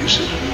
He said,